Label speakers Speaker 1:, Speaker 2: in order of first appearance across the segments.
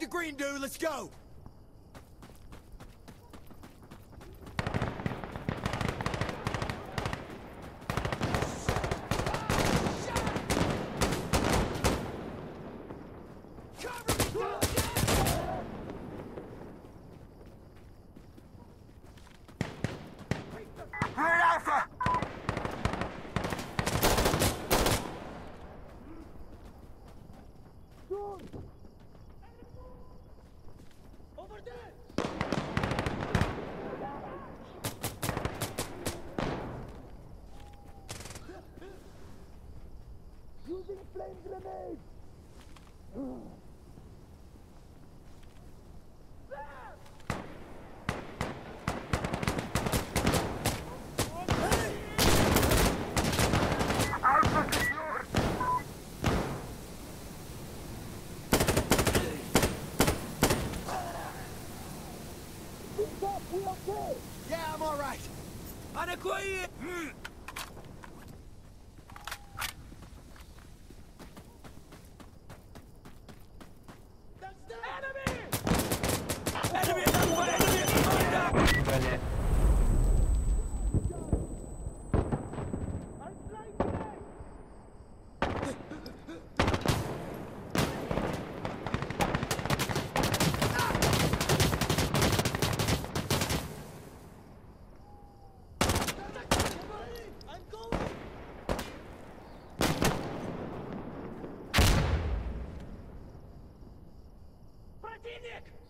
Speaker 1: To green, dude. Let's go. Hmm. Ты,
Speaker 2: Ник!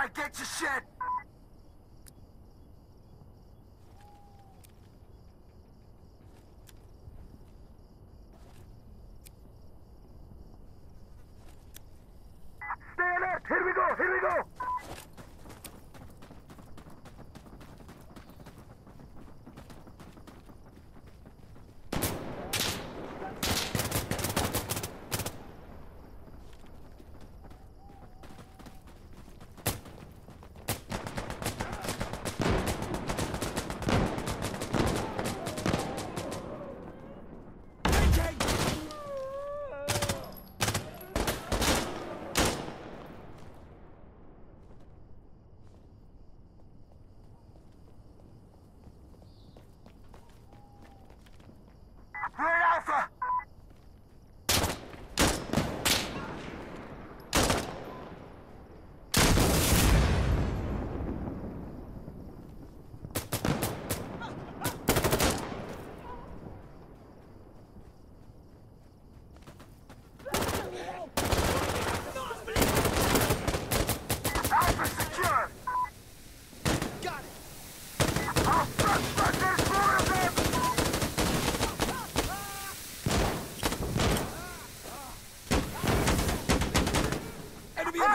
Speaker 3: Alright, get your shit! Stay alert! Here we go! Here we go!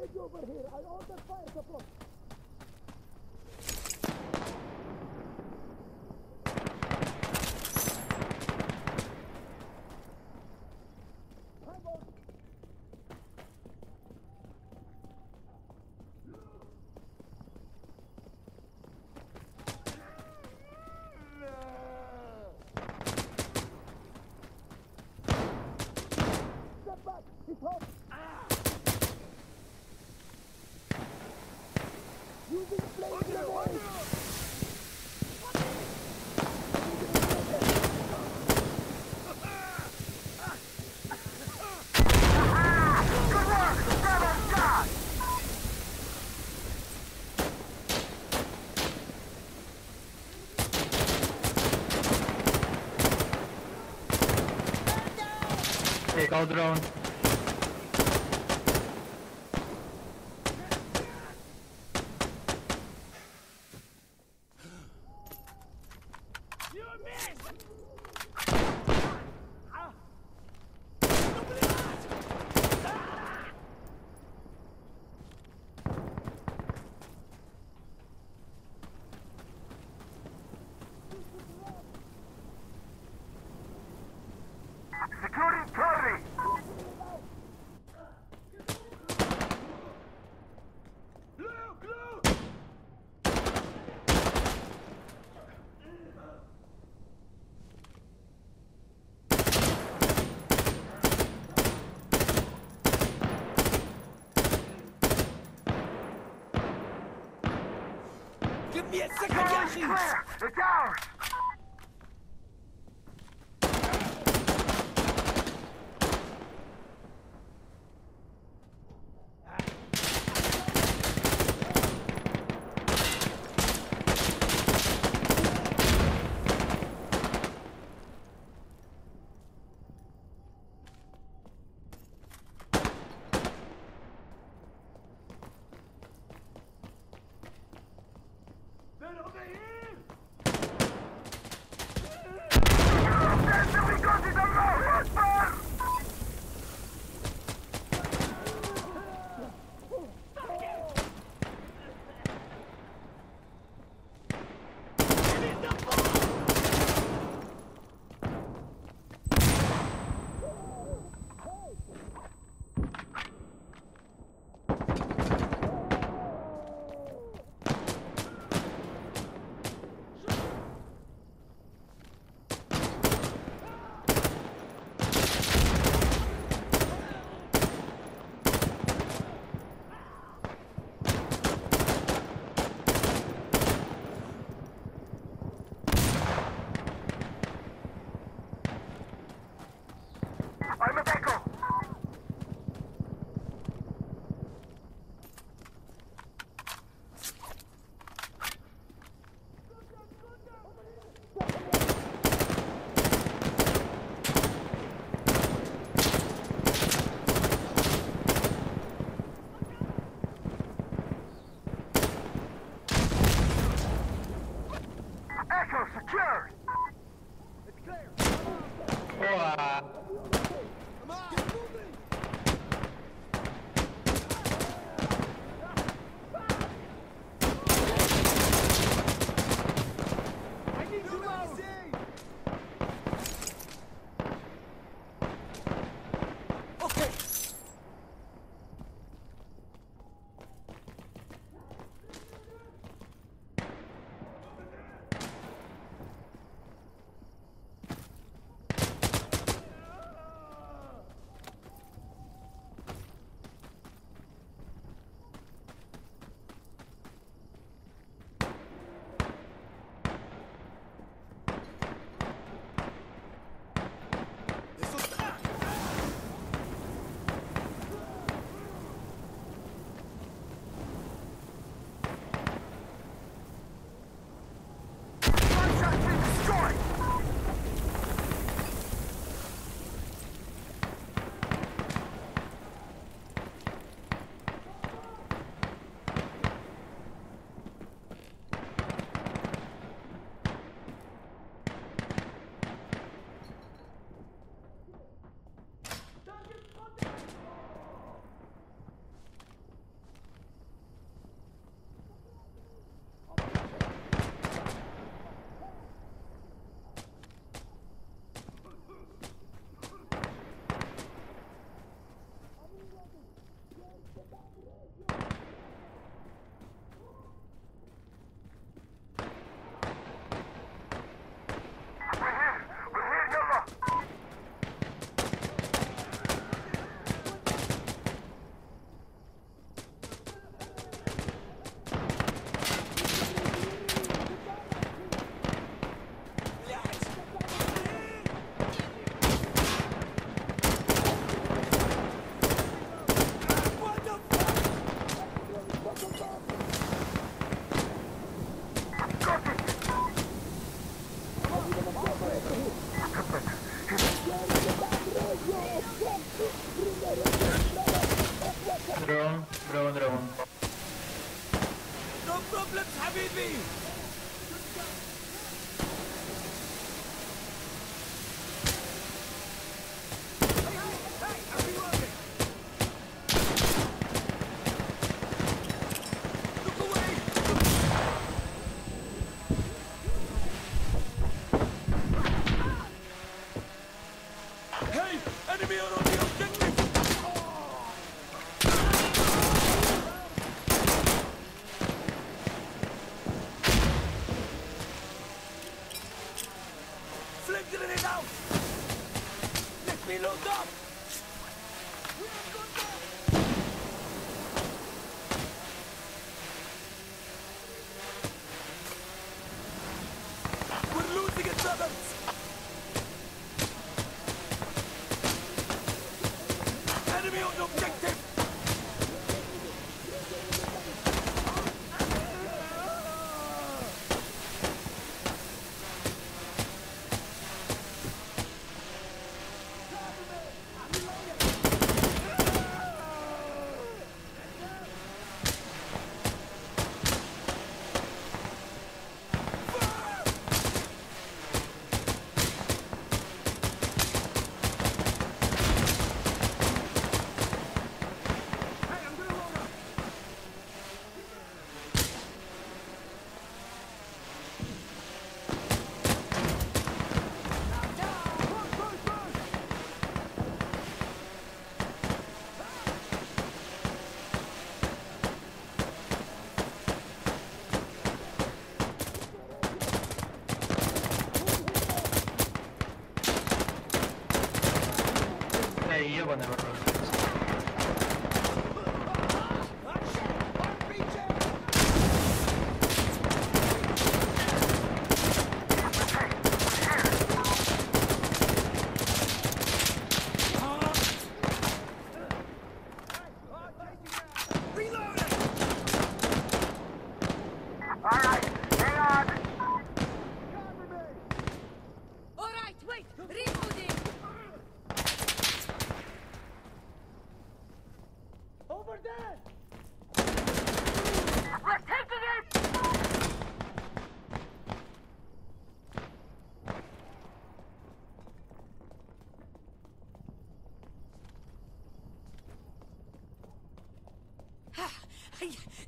Speaker 1: village over here. I ordered fire support.
Speaker 2: Go drone.
Speaker 3: Yes,
Speaker 1: clear,
Speaker 3: clear. It's ours!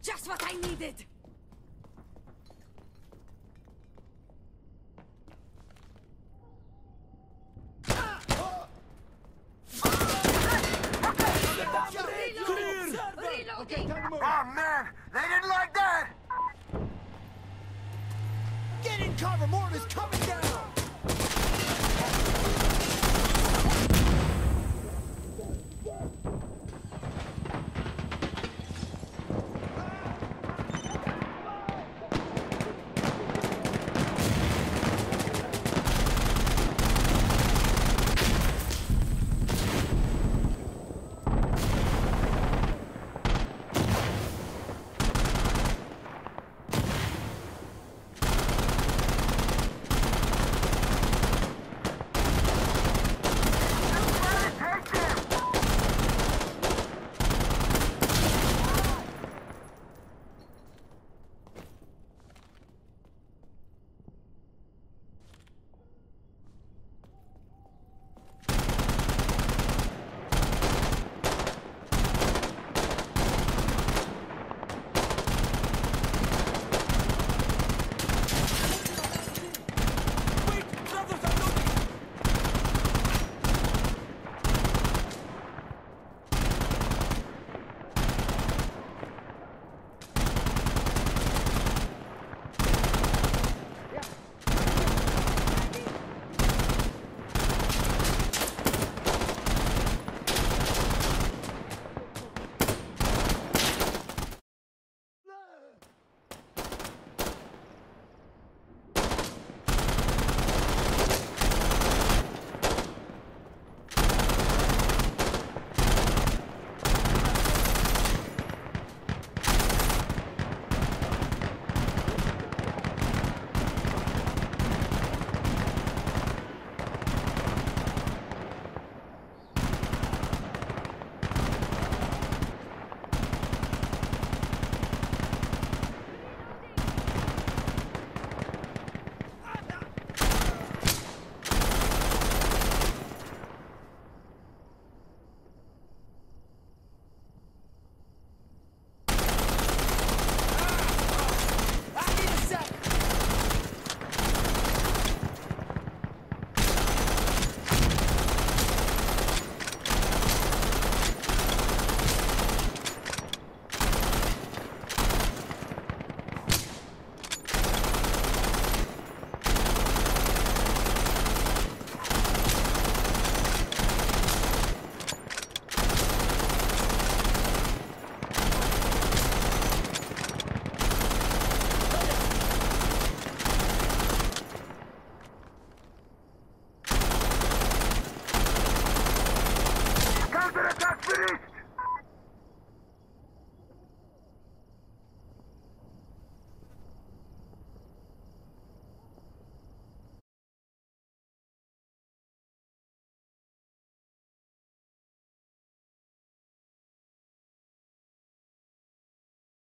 Speaker 3: Just what I needed!